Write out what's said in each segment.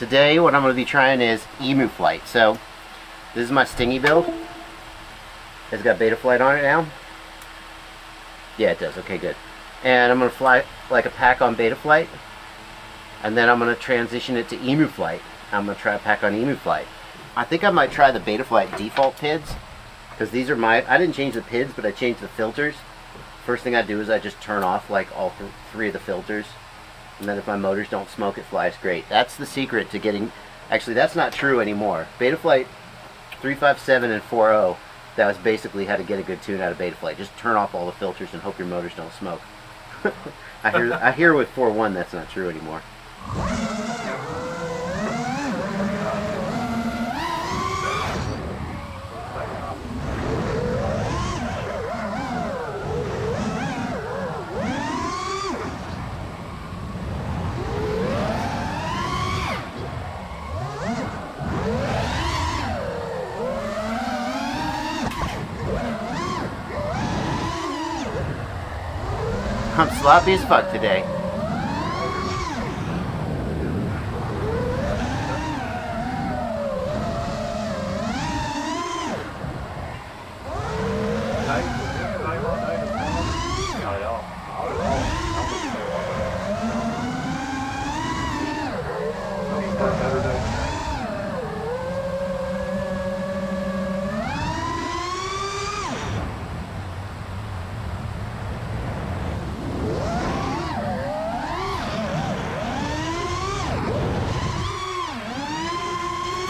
Today what I'm going to be trying is Emu Flight. So this is my Stingy build. It's got Beta Flight on it now. Yeah, it does. Okay, good. And I'm going to fly like a pack on Beta Flight. And then I'm going to transition it to Emu Flight. I'm going to try a pack on Emu Flight. I think I might try the Beta Flight default PIDs. Because these are my, I didn't change the PIDs, but I changed the filters. First thing I do is I just turn off like all th three of the filters. And then if my motors don't smoke, it flies great. That's the secret to getting, actually that's not true anymore. Betaflight 357 and 40, that was basically how to get a good tune out of Betaflight. Just turn off all the filters and hope your motors don't smoke. I hear, I hear with 4.1 that's not true anymore. I'm sloppy as fuck today.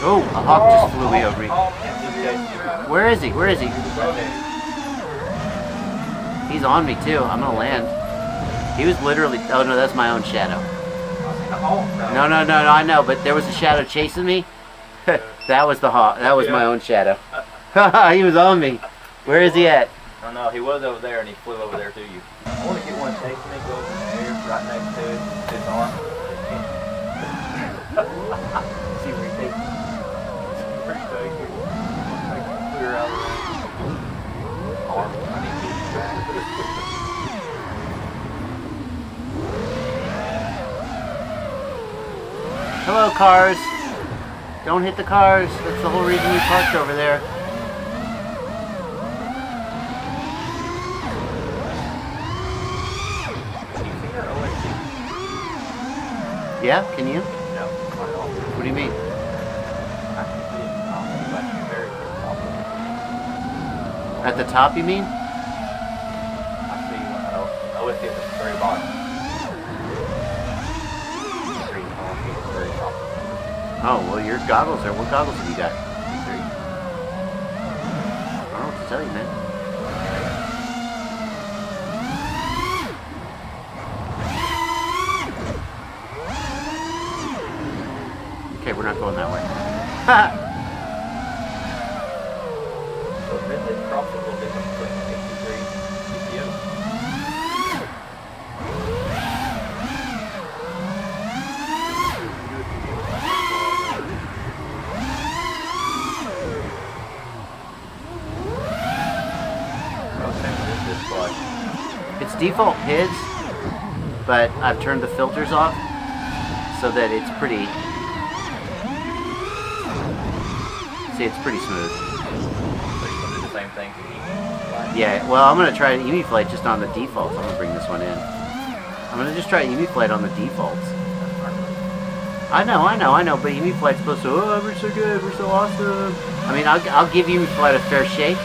Oh, a hawk just flew way over. Where is he? Where is he? He's on me too. I'm gonna land. He was literally. Oh no, that's my own shadow. No, no, no, no. I know, but there was a shadow chasing me. that was the hawk. That was my own shadow. he was on me. Where is he at? I don't know, he was over there and he flew over there to you. I want to get one chasing me, go up in the air, right next to his, his arm. See where he takes me. Pretty crazy. Like, clear out of there. Arm, I need to get you back. Hello, cars. Don't hit the cars. That's the whole reason we parked over there. You? Yeah, can you? No, not at all. What do you mean? I can see it. I'll see like very close top of it. At the top, you mean? I see. I at the very bottom. Oh, well, your goggles are. What goggles have you got? Three. I don't know what to tell you, man. Okay, we're not going that way. So this is crops a little different between 63 CPO. It's default PIDs, but I've turned the filters off so that it's pretty. See, it's pretty smooth. Yeah, well, I'm gonna try Emu Flight just on the defaults. I'm gonna bring this one in. I'm gonna just try Emu Flight on the defaults. I know, I know, I know, but Emu Flight's supposed to, oh, we're so good, we're so awesome. I mean, I'll, I'll give Emu Flight a fair shake,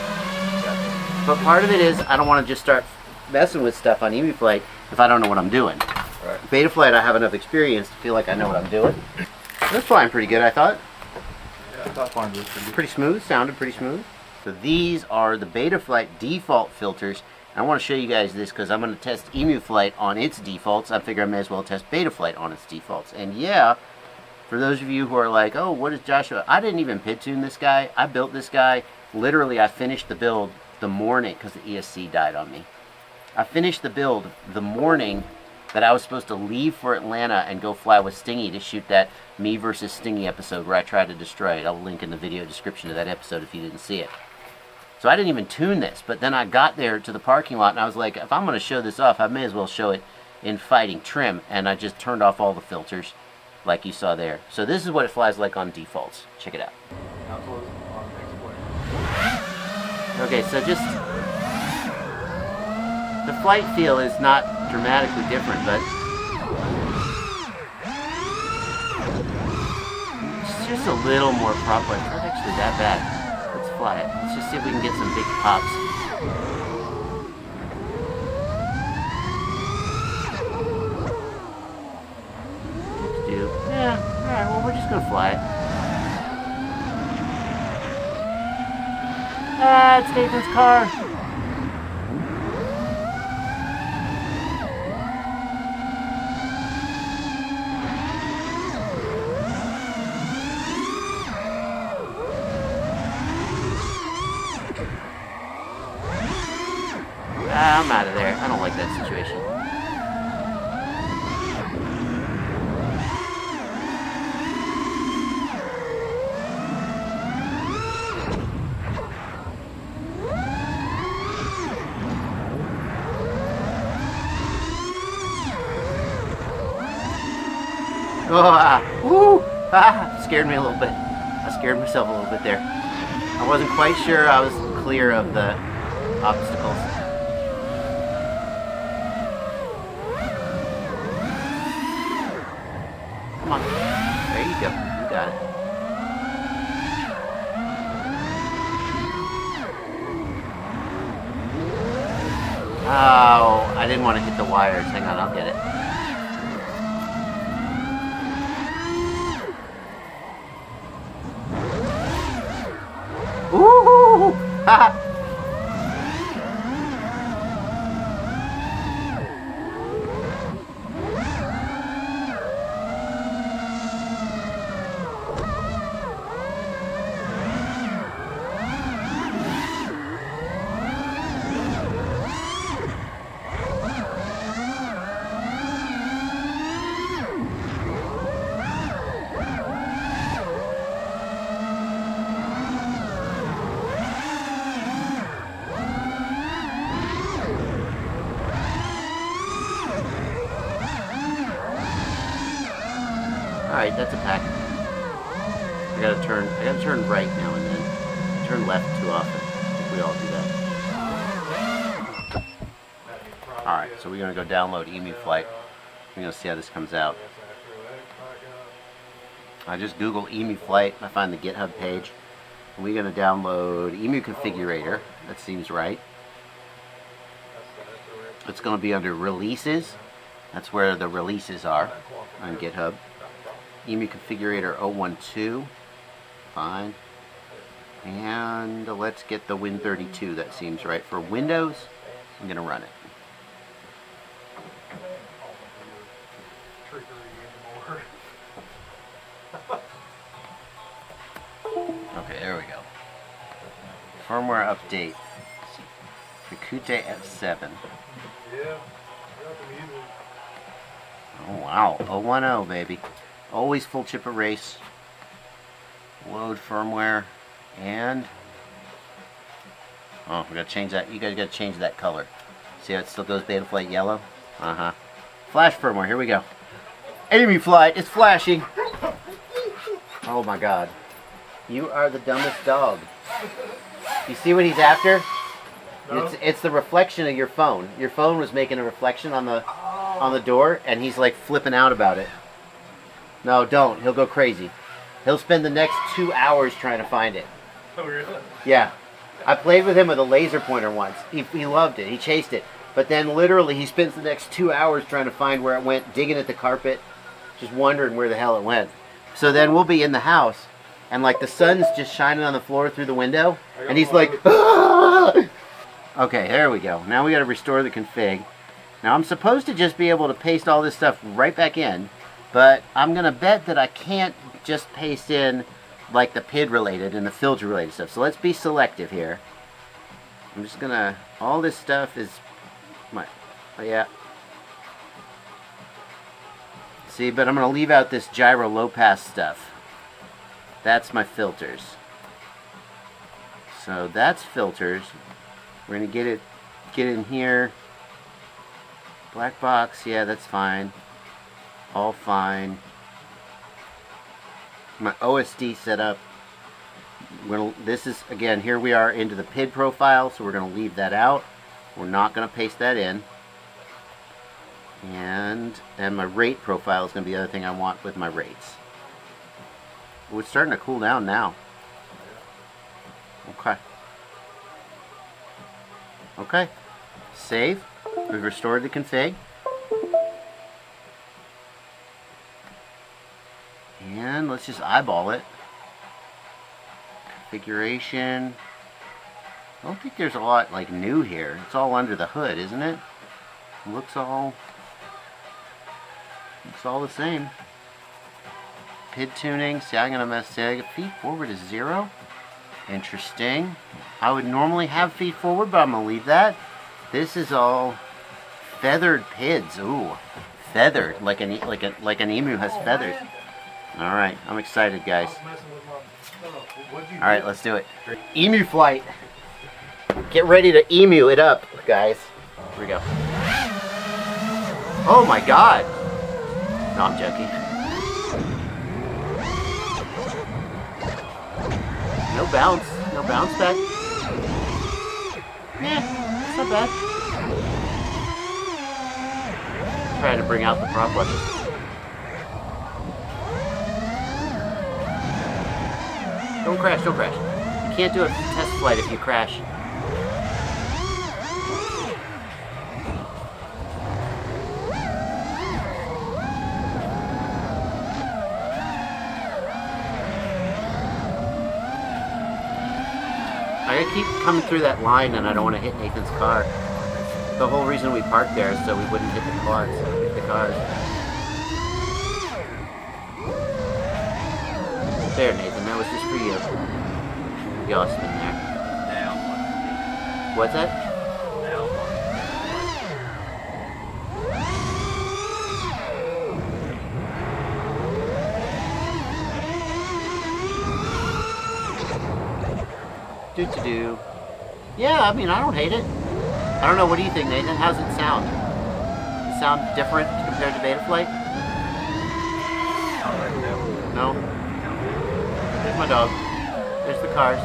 but part of it is I don't want to just start messing with stuff on Emu Flight if I don't know what I'm doing. Right. Beta Flight, I have enough experience to feel like I know what I'm doing. That's flying pretty good, I thought. Yeah, top line is pretty Pretty smooth, sounded pretty smooth. So these are the Betaflight default filters. I want to show you guys this because I'm going to test Emu Flight on its defaults. I figure I may as well test Betaflight on its defaults. And yeah, for those of you who are like, oh, what is Joshua? I didn't even pit tune this guy. I built this guy. Literally, I finished the build the morning because the ESC died on me. I finished the build the morning that I was supposed to leave for Atlanta and go fly with Stingy to shoot that me versus Stingy episode where I tried to destroy it. I'll link in the video description of that episode if you didn't see it. So I didn't even tune this, but then I got there to the parking lot and I was like, if I'm going to show this off, I may as well show it in fighting trim. And I just turned off all the filters like you saw there. So this is what it flies like on defaults. Check it out. Now close on next plane. Okay, so just flight feel is not dramatically different, but it's just a little more proper. It's not actually that bad. Let's fly it. Let's just see if we can get some big pops. Do. Yeah. All right. Well, we're just gonna fly it. Ah, it's Nathan's car. Ah, I'm out of there. I don't like that situation. Oh, ah, woo, ah, scared me a little bit. I scared myself a little bit there. I wasn't quite sure I was clear of the obstacles. Come on. There you go. You got it. Oh, I didn't want to hit the wires. Hang on, I'll get it. Ooh! Ha! Alright, that's a pack. I gotta turn I gotta turn right now and then. Turn left too often. I think we all do that. Alright, so we're gonna go download Emu Flight. We're gonna see how this comes out. I just Google Emu Flight. I find the GitHub page. We're gonna download Emu Configurator. That seems right. It's gonna be under Releases. That's where the releases are on GitHub. Emu Configurator 012. Fine. And let's get the Win32. That seems right. For Windows, I'm going to run it. Okay, there we go. Firmware update. Kakute F7. Yeah, got the music. Oh wow, 010 baby. Always full chip erase. Load firmware and oh, we gotta change that. You guys gotta change that color. See how it still goes Betaflight yellow? Uh huh. Flash firmware. Here we go. Emu Flight. It's flashing. Oh my God. You are the dumbest dog. You see what he's after? No? It's it's the reflection of your phone. Your phone was making a reflection on the on the door, and he's like flipping out about it. No, don't. He'll go crazy. He'll spend the next two hours trying to find it. Oh, really? Yeah. I played with him with a laser pointer once. He, he loved it. He chased it. But then literally he spends the next two hours trying to find where it went, digging at the carpet, just wondering where the hell it went. So then we'll be in the house, and like the sun's just shining on the floor through the window, and he's like, "Ah!" okay, there we go. Now we got to restore the config. Now I'm supposed to just be able to paste all this stuff right back in, but I'm gonna bet that I can't just paste in like the PID related and the filter related stuff. So let's be selective here. I'm just gonna, all this stuff is my, oh yeah. See, but I'm gonna leave out this gyro low pass stuff. That's my filters. So that's filters. We're gonna get it, get in here. Black box, yeah, that's fine. All fine. my OSD setup. We're gonna, this is, again, here we are into the PID profile, so we're going to leave that out. We're not going to paste that in. And, and my rate profile is going to be the other thing I want with my rates. It's starting to cool down now. Okay. Okay. Save. We've restored the config. Let's just eyeball it. Configuration. I don't think there's a lot like new here. It's all under the hood, isn't it? it looks all looks all the same. PID tuning. See, I'm gonna mess it. Feed forward is zero. Interesting. I would normally have feed forward, but I'm gonna leave that. This is all feathered PIDs. Ooh, feathered like an like a like an emu has oh, feathers. All right, I'm excited, guys. All right, let's do it. Emu flight. Get ready to emu it up, guys. Here we go. Oh my God. No, I'm joking. No bounce. No bounce back. Yeah, it's not bad. Trying to bring out the prop weapon. Don't crash, don't crash. You can't do a test flight if you crash. I keep coming through that line and I don't want to hit Nathan's car. The whole reason we parked there is so we wouldn't hit the cars. Hit the cars. There, Nathan. Was just for you. There. What's that? Do to do. Yeah, I mean, I don't hate it. I don't know. What do you think, Nathan? How's it sound? It sound different compared to Betaflight? No. There's my dog. There's the cars.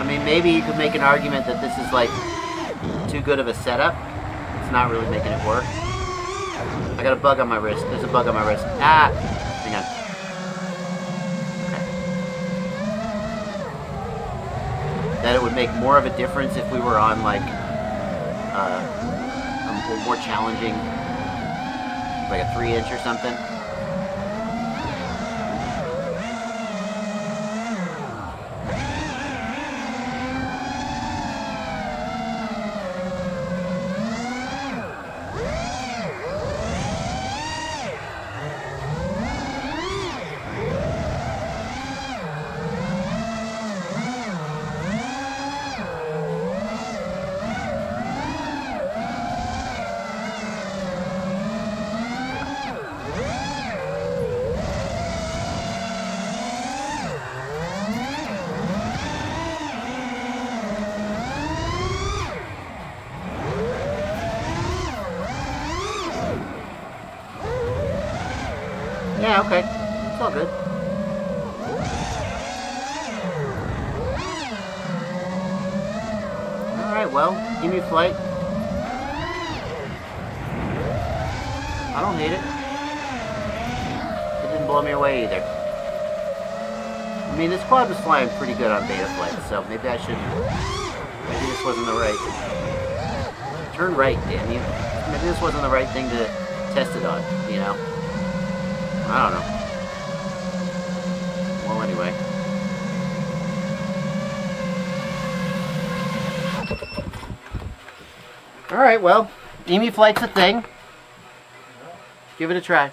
I mean, maybe you could make an argument that this is like too good of a setup. It's not really making it work. I got a bug on my wrist. There's a bug on my wrist. Ah! Hang on. That it would make more of a difference if we were on like uh, a more challenging, like a three inch or something. Okay. It's all good. Alright, well, give me a flight. I don't hate it. It didn't blow me away either. I mean, this quad was flying pretty good on beta flight, so maybe I should... Maybe this wasn't the right... Turn right, damn you. Maybe this wasn't the right thing to test it on, you know? I don't know. Well, anyway. Alright, well, Emu Flight's a thing. Give it a try.